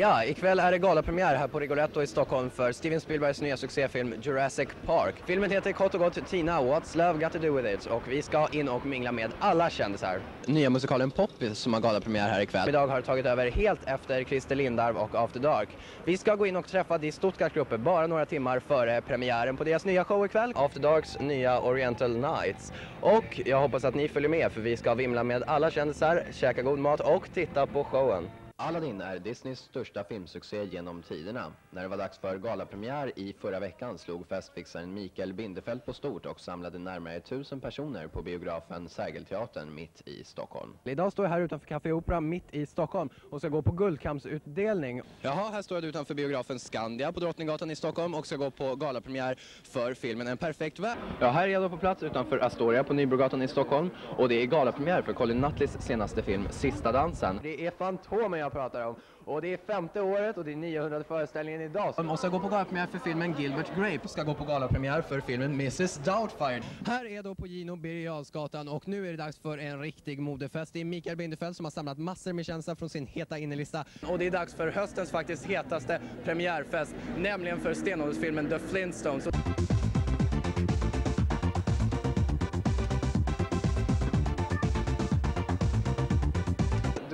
Ja, ikväll är det galapremiär här på Rigoletto i Stockholm för Steven Spielbergs nya succéfilm Jurassic Park. Filmen heter kort och gott Tina, What's Love Got To Do With It och vi ska in och mingla med alla kändisar. Nya musikalen Poppis som har galapremiär här ikväll. Idag har tagit över helt efter Christer Lindarw och After Dark. Vi ska gå in och träffa Die Stuttgart-gruppen bara några timmar före premiären på deras nya show ikväll. After Darks nya Oriental Nights. Och jag hoppas att ni följer med för vi ska vimla med alla kändisar, käka god mat och titta på showen. Aladdin är Disneys största filmsuccé genom tiderna. När det var dags för galapremiär i förra veckan slog festfixaren Mikael Bindefeld på stort och samlade närmare tusen personer på biografen Sergelteatern mitt i Stockholm. Idag står jag här utanför Café Opera mitt i Stockholm och ska gå på guldkampsutdelning. Jaha, här står jag utanför biografen Skandia på Drottninggatan i Stockholm och ska gå på galapremiär för filmen En perfekt värld. Ja, här är jag då på plats utanför Astoria på Nybrogatan i Stockholm och det är galapremiär för Colin Nutleys senaste film Sista dansen. Det är Fantomen jag pratar om och det är femte året och det är 900 föreställningen idag. Och ska gå på galapremiär för filmen Gilbert Grape. Ska gå på galapremiär för filmen Mrs Doubtfire. Här är då på Gino Birger och nu är det dags för en riktig modefest. Det är Mikael Bindefeld som har samlat massor med kändisar från sin heta innelista. Och det är dags för höstens faktiskt hetaste premiärfest, nämligen för stenåldersfilmen The Flintstones.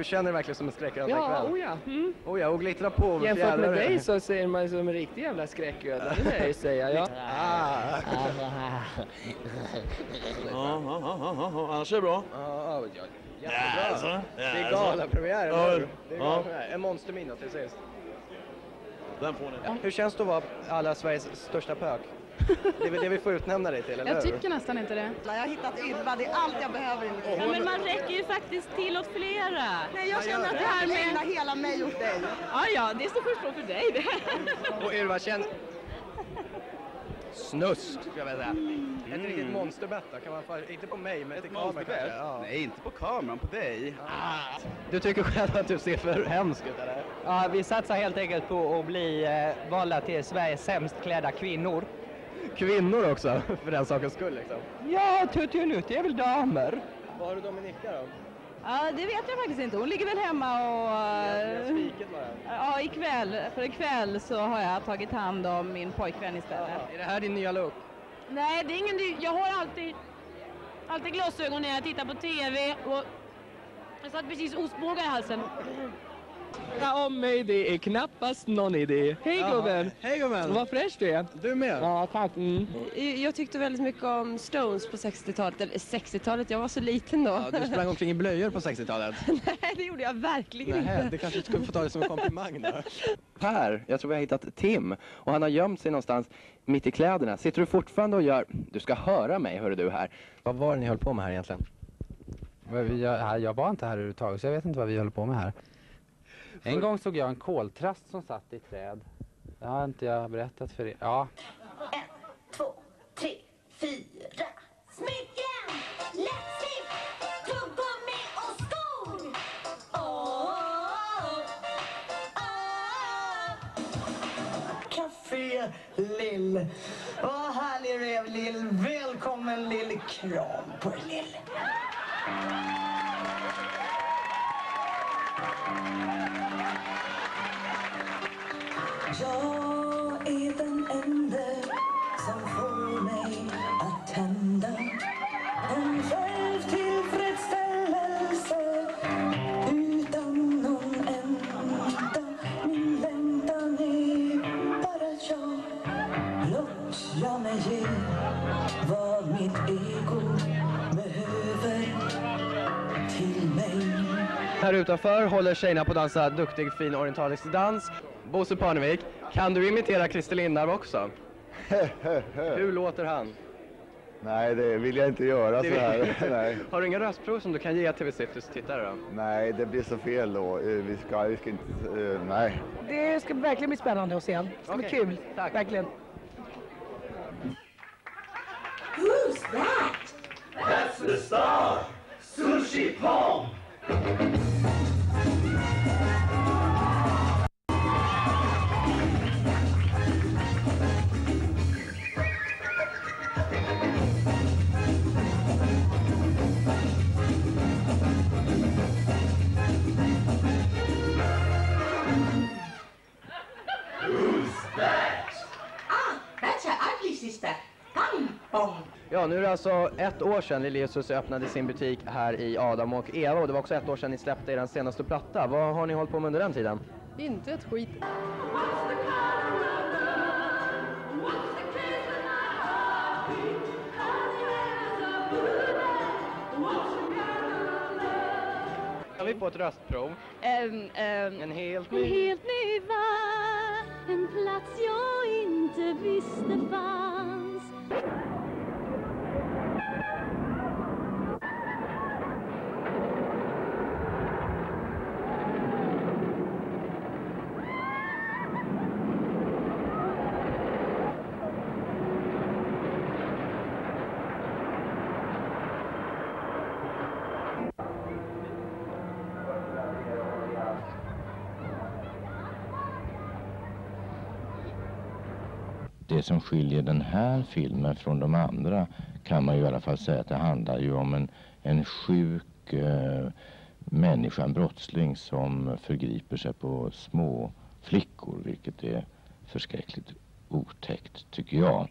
Du känner verkligen som en skräcködla Ja, ikväll. oh ja. Mm. Oh ja, och glittrar på med Jämfört med dig så ser man som en riktig jävla skräcködla, det vill jag ju säga. Ja. Ah. Ja, ja, annars är det bra. Ja, ja, Ja, jättebra. alltså. Ja, Det är alltså. galapremiär, Ja, ja. En monstermiddag till sist. Den får ni. Hur känns det att vara alla Sveriges största pök? Det är väl det vi får utnämna dig till, eller Jag hur? tycker nästan inte det. Jag har hittat Ylva, det är allt jag behöver i mitt liv. Ja, men man räcker ju faktiskt till åt flera. Nej, jag känner att det här med- ägna hela mig åt dig. Ja, ja, det står först för dig det. Och Ylva, känn... Snusk, skulle jag vilja säga. Ett riktigt monsterbett då, kan man få... Inte på mig, men till kameran kanske. Ja. Nej, inte på kameran, på dig. Du tycker själv att du ser för hemsk ut, eller? Ja, vi satsar helt enkelt på att bli eh, valda till Sveriges sämst klädda kvinnor. Kvinnor också, för den sakens skull liksom. Ja, Tutti och Nutti är väl damer? Vad har du Dominika då? Ja, det vet jag faktiskt inte. Hon ligger väl hemma och... Har eh. Ja, ikväll. För ikväll så har jag tagit hand om min pojkvän istället. Är det här din nya look? Nej, det är ingen ny. Jag har alltid, alltid glasögon när jag tittar på TV och jag satt precis ostbågar i halsen. Ja, om mig det är knappast någon idé. Hej gubben! Hej gummen! Vad fräsch du är. Du med? Ja, tack. Mm. Jag tyckte väldigt mycket om Stones på 60-talet, eller 60-talet, jag var så liten då. Ja, du sprang omkring i blöjor på 60-talet. Nej, det gjorde jag verkligen Nej, inte. det kanske skulle få ta det som en komplimang då. Per, jag tror vi har hittat Tim och han har gömt sig någonstans mitt i kläderna. Sitter du fortfarande och gör... Du ska höra mig, hör du här. Vad var det ni höll på med här egentligen? Jag, jag var inte här överhuvudtaget så jag vet inte vad vi håller på med här. En gång såg jag en koltrast som satt i ett träd. Det har inte jag berättat för er. Ja, två, tre, fyra. Smycken, läppstift, tuggummi och skor. Åh, åh. Café Lill. Vad härlig du är Lill. Välkommen Lill. Kram på dig Lill. Jag utanför håller tjejerna på att dansa duktig fin orientalisk dans. Bosse Parnevik, kan du imitera Christer Lindarw också? Hur låter han? Nej, det vill jag inte göra Det så här. Har du inga röstprov som du kan ge TV Cities tittare då? nej, det blir så fel då. Eh, Vi ska, vi ska inte... eh, Nej. Det ska verkligen bli spännande att se. Det ska bli Okej, kul. tack. Verkligen. Who's that? That's the star! Sushi Pong! Ja, nu är det alltså ett år sedan Lillehusus öppnade sin butik här i Adam och Eva och det var också ett år sedan ni släppte er senaste platta. Vad har ni hållit på med under den tiden? Inte ett skit. Kan vi få ett röstprov? En, En helt en ny... helt ny värld, en plats jag inte visste fanns. Det som skiljer den här filmen från de andra kan man ju i alla fall säga att det handlar ju om en, en sjuk eh, människa, en brottsling som förgriper sig på små flickor, vilket är förskräckligt otäckt tycker jag.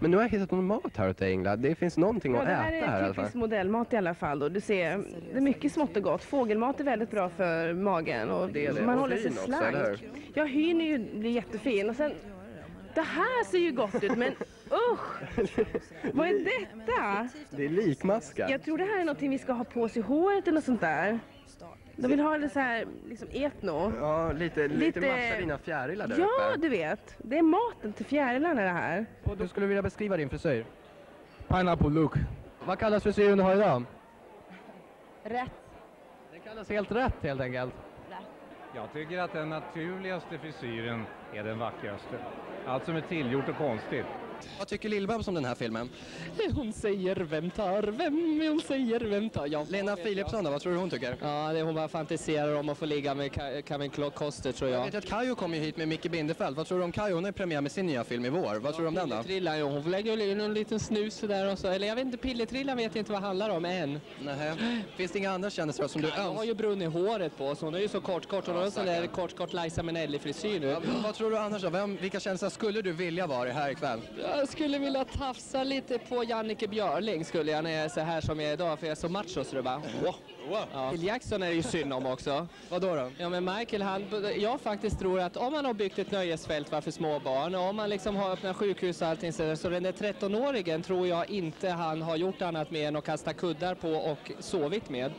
Men nu har jag hittat någon mat här åt dig Ingela. Det finns någonting Ja, att det här äta här i är alla fall. typisk modellmat i alla fall. Då. Du ser, det är mycket smått och gott. Fågelmat är väldigt bra för magen och Det är det. man Och håller sig också, slank. Ja, hyn är ju blir jättefin. Och sen, det här ser ju gott ut, men usch! Vad är detta? Det är likmaskar. Jag tror det här är någonting vi ska ha på oss i håret eller något sånt där. De vill ha det så här, liksom etno. Ja, lite, lite, Lite- matcha dina fjärilar där Ja, uppe. du vet. Det är maten till fjärilarna det här. Hur skulle du vilja beskriva din frisyr? Pineapple look. Vad kallas frisyren du har idag? Rätt. Det kallas helt rätt helt enkelt. Jag tycker att den naturligaste frisyren är den vackraste. Allt som är tillgjort och konstigt. Vad tycker Lill-Babs om den här filmen? Hon säger vem tar vem, hon säger vem tar jag. Lena Philipsson då, vad tror du hon tycker? Ja, det hon bara fantiserar om att få ligga med Ka- Kevin Costner tror Jag jag. vet att Kajo kommer ju hit med Micke Bindefeld. Vad tror du om Kajo? Hon har premiär med sin nya film i vår. Vad tror du om den då? Pilletrillan, ja, hon lägger in en liten snus där och så. Eller jag vet inte, pilletrillan vet jag inte vad det handlar om än. Nähä. Finns det inga andra kändisar som du Hon har önskar? ju brunnit håret på så hon är ju så kort, kort. Hon har en sån där kort, kort Liza Minnelli-frisyr nu. Ja, vad tror du annars då? Vem, vilka kändisar skulle du vilja vara här ikväll? Jag skulle vilja tafsa lite på Jannike Björling skulle jag när jag är så här som jag är idag för jag är så macho så det bara wow. Ja. Michael Jackson är det ju synd om också. Vad då, då? Ja men Michael han, jag faktiskt tror att om man har byggt ett nöjesfält va, för små barn och om man liksom har öppnat sjukhus och allting så, där, så den där 13-åringen tror jag inte han har gjort annat mer än att kasta kuddar på och sovit med.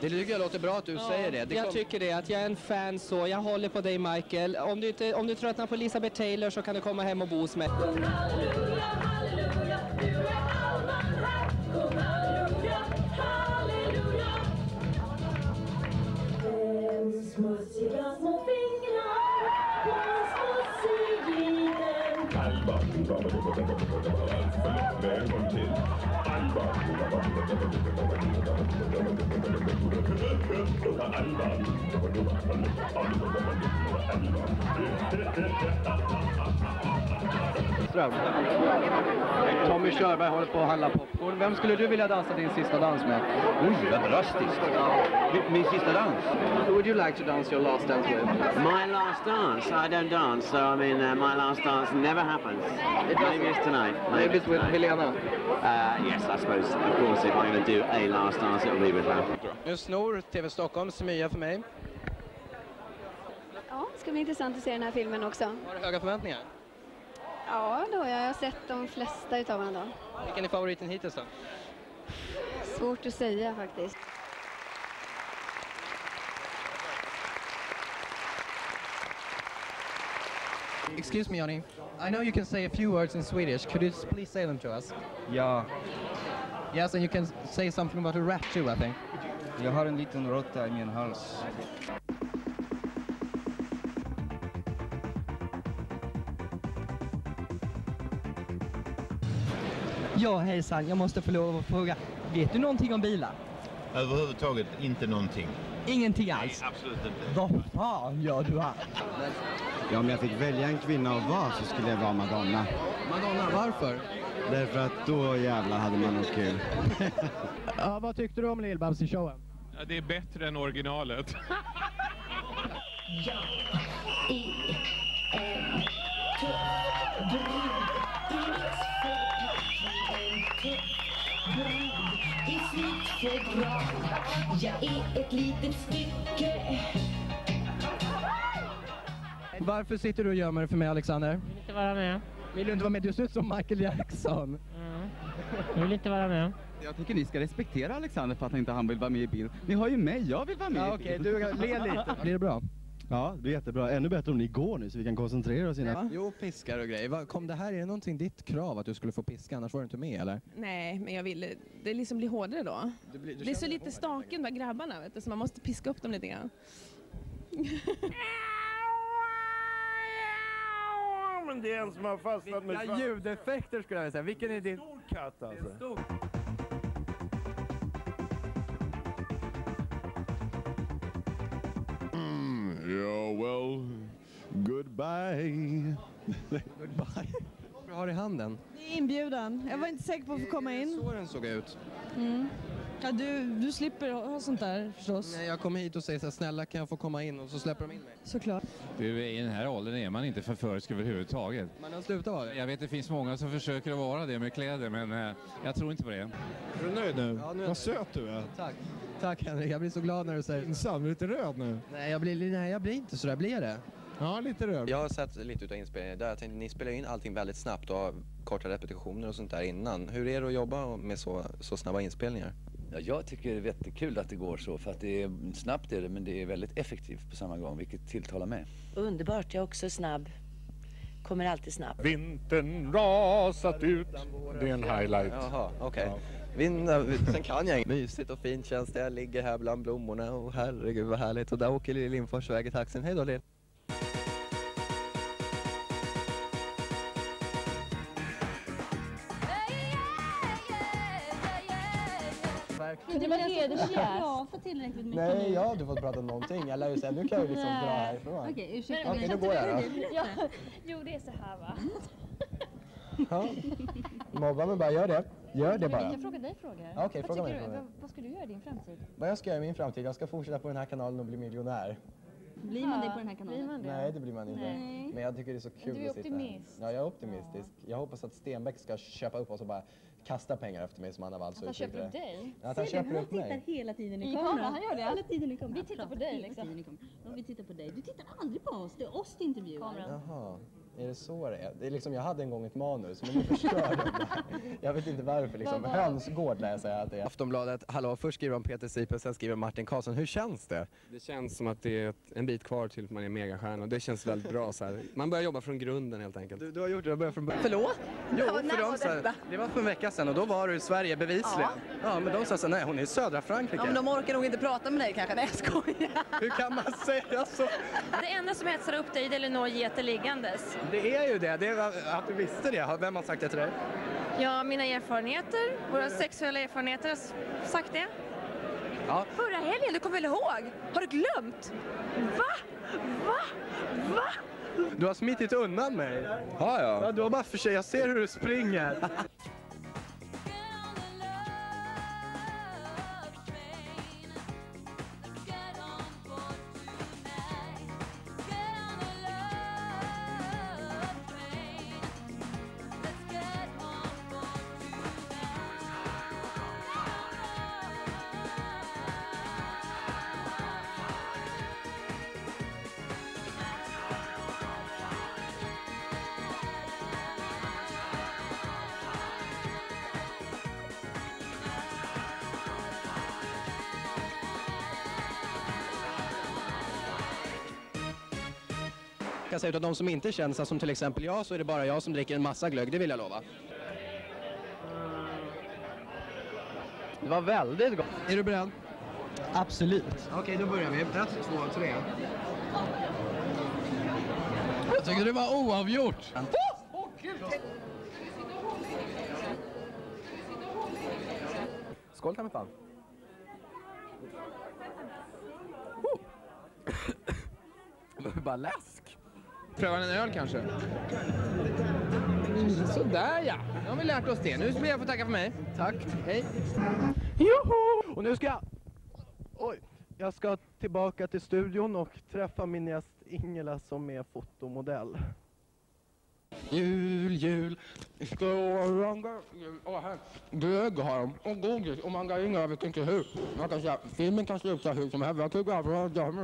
Det tycker jag låter bra att du säger det. det jag kom- tycker det, att jag är en fan så, jag håller på dig Michael. Om du, inte, om du tröttnar på Elisabeth Taylor så kan du komma hem och bo hos mig. Smutsiga små fingrar på en smutsig liten Ström. Tommy Körberg håller på att handla popcorn. Vem skulle du vilja dansa din sista dans med? Oj, vad drastiskt. Min, min sista dans? Who would you like to dance your last dance with? My last dance? I don't dance, so I mean, uh, my last dance never happens. Maybe it's tonight. Maybe it's with tonight. Helena. Uh, yes, I suppose. Of course, if I'm going to do a last dance, it'll be with her. Nu snor TV Stockholm smyga för mig. Ja, det ska bli intressant att se den här filmen också. Har du höga förväntningar? Ja, då, jag har sett de flesta utav dem då. Vilken är favoriten hittills då? Svårt att säga faktiskt. Excuse me Johnny. I know you can say a few words in Swedish. Could you please say them to us? Ja, Yes, and you can say something about a rat too, I think. jag har en liten råtta i min hals. Ja, hejsan. Jag måste få lov att fråga. Vet du någonting om bilar? Överhuvudtaget inte någonting. Ingenting alls? Absolut inte. Vad fan gör du här? Ja, om jag fick välja en kvinna att vara så skulle jag vara Madonna. Madonna, varför? Därför att då jävlar hade man nog kul. Ja, vad tyckte du om Lill-Babs i showen? Ja, det är bättre än originalet. slutfebral. Jag är ett litet stycke. Varför sitter du och gömmer dig för mig Alexander? Vill inte vara med. Vill du inte vara med? Du ser ut som Michael Jackson. Jag vill inte vara med. Jag tycker ni ska respektera Alexander för att han inte han vill vara med i bild. Ni har ju mig, jag vill vara med Ja, i okej, bild. du le lite. Blir det bra? Ja, det blir jättebra. Ännu bättre om ni går nu så vi kan koncentrera oss innan. Jo, piskar och grejer. Kom det här, är det någonting ditt krav att du skulle få piska, annars var du inte med eller? Nej, men jag vill det liksom blir hårdare då. Du blir- du det är så lite staken här grabbarna vet du, så man måste piska upp dem lite grann. Men det är en som har fastnat med... Vilka ljudeffekter skulle jag vilja säga. Vilken är din... Stor katt alltså. Mm, ja, well, goodbye. goodbye. Vad har du i handen? Det är inbjudan. Jag var inte säker på att få komma in. Så den såg ut. Mm. Ja, du, du slipper ha sånt där förstås. Nej, jag kommer hit och säger så här, snälla kan jag få komma in? Och så släpper de in mig. Såklart. Du, I den här åldern är man inte förförisk överhuvudtaget. Man har slutat vara det. Jag vet det finns många som försöker att vara det med kläder men eh, jag tror inte på det. Är du nöjd nu? Ja, nu är Vad söt du är. Tack. Tack Henrik, jag blir så glad när du säger Pinsam, är du lite röd nu? Nej, jag blir, nej, jag blir inte så där. Blir jag det? Ja, lite röd. Jag har sett lite utav inspelningen där jag tänkte, ni spelar in allting väldigt snabbt och har korta repetitioner och sånt där innan. Hur är det att jobba med så, så snabba inspelningar? Ja, jag tycker det är jättekul att det går så för att det är snabbt är det men det är väldigt effektivt på samma gång vilket tilltalar mig. Underbart, jag är också snabb. Kommer alltid snabbt. Vintern rasat ut. Det är en highlight. Jaha, okej. Vinna, sen kan jag. Mysigt och fint känns det. Jag ligger här bland blommorna och herregud vad härligt. Och där åker Lill Lindfors iväg i taxin. Hej då Lill. Du vara hedersgäst? Ja, för tillräckligt mycket Nej, nu. jag har inte fått prata någonting. Jag lär ju säga, nu kan jag ju liksom dra härifrån. Okej, ursäkta. Okej, då går jag då. Ja. Jo, det är så här va. Ja. Mobba mig bara, gör det. Gör det bara. Jag frågar dig frågor. Ja, okej, Vad fråga mig du- frågor. Vad, vad ska du göra i din framtid? Vad jag ska göra i min framtid? Jag ska fortsätta på den här kanalen och bli miljonär. Blir man det på den här kanalen? Det? Nej, det blir man inte. Nej. Men jag tycker det är så kul Du är att sitta här. optimist. Ja, jag är optimistisk. Jag hoppas att Stenbeck ska köpa upp oss och bara kasta pengar efter mig som han har valt Att han köper upp dig? Ja, att han Ser du, köper upp Han tittar mig. hela tiden i, kameran. kameran, han gör det. Hela tiden i kameran. Vi tittar på dig, liksom. kameran. Ja, vi tittar på dig. Du tittar aldrig på oss. Det är oss du intervjuar. Jaha, är det så det är? det är liksom, jag hade en gång ett manus, men nu förstörde de det. Jag vet inte varför. Liksom. Hönsgård läser jag att det är. Aftonbladet, hallå, först skriver de Peter Sipen, sen skriver Martin Karlsson. Hur känns det? Det känns som att det är en bit kvar till att man är megastjärna och det känns väldigt bra så här. Man börjar jobba från grunden helt enkelt. Du, du har gjort det, du har börjat från början. Förlåt? Jo, Ja, för var de sa, detta? det var för en vecka sedan och då var du i Sverige bevisligen. Ja, men de sa så nej hon är i södra Frankrike. Ja, men de orkar nog inte prata med dig kanske. Nej, jag skojar. Hur kan man säga så? Det enda som hetsar upp dig det är Elinor Geter liggandes. Det är ju det, det är att du visste det. Vem har sagt det till dig? Ja, mina erfarenheter, våra sexuella erfarenheter har sagt det. Ja. Förra helgen, du kommer väl ihåg? Har du glömt? Va? Va? Va? Du har smitit undan mig. Har jag? Ja, du har bara försökt, jag ser hur du springer. Kan säga utav de som inte känns som till exempel jag så är det bara jag som dricker en massa glögg, det vill jag lova. Det var väldigt gott. Är du beredd? Absolut. Okej, då börjar vi. Ett, två, tre. Jag tyckte det var oavgjort. Skål ta mig fan. Det var bara läsk. Prövar en öl kanske? Sådär ja, nu har vi lärt oss det. Nu ber jag få tacka för mig. Tack. Hej. Joho! Och nu ska jag... Oj. Jag ska tillbaka till studion och träffa min gäst Ingela som är fotomodell. Jul, jul, strålande jul. Och här, glögg har de, och godis och margarin, jag vet inte hur. Man kan säga, filmen kan sluta hur som helst. Jag tycker att det är